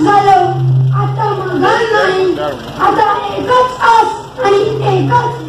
दिवस झालं आता माघार नाही आता एकच आस आणि एकच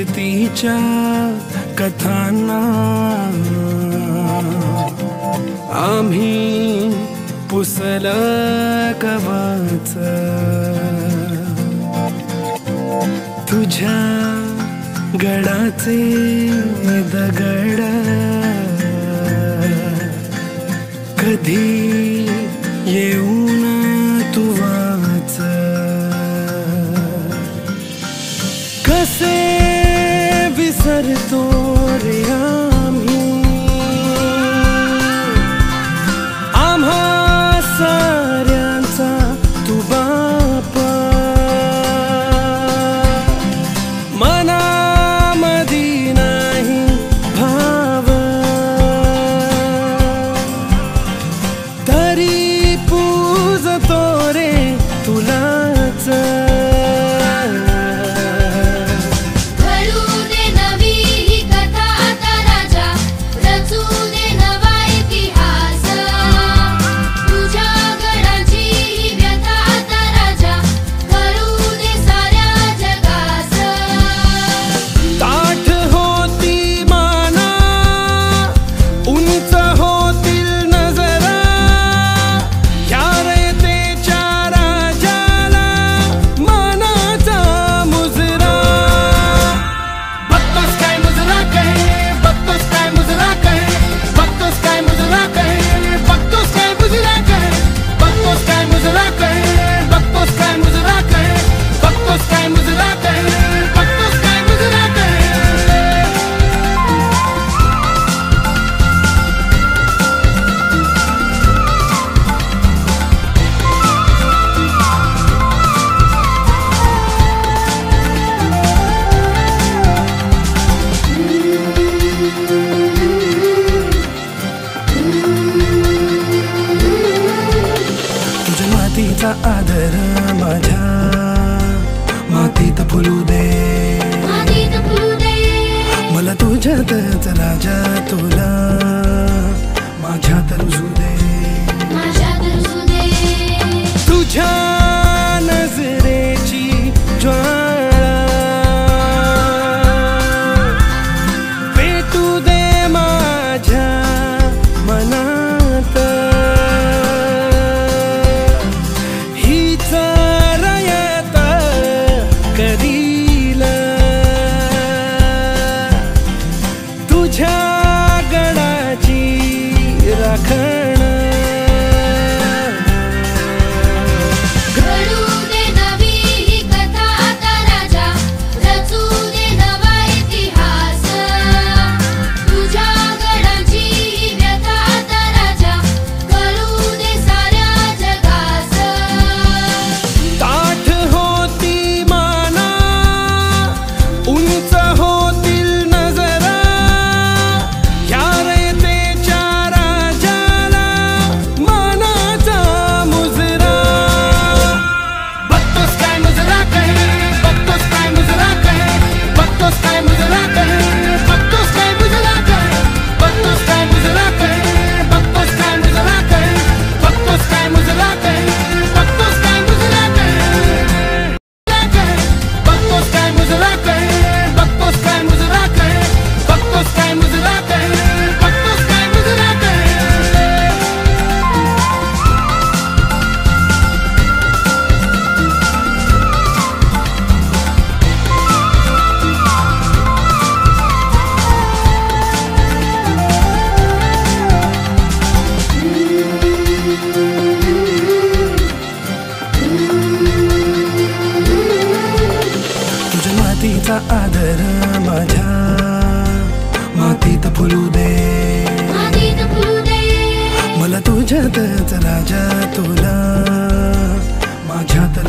कीर्तीच्या कथांना. आम्ही पुसल कवाच तुझ्या गडाचे दगड تتناجى تناجى मातीचा आदर माझ्या. मातीत फुलू दे. मला तुझ्यातच राजा तुला. माझ्या तर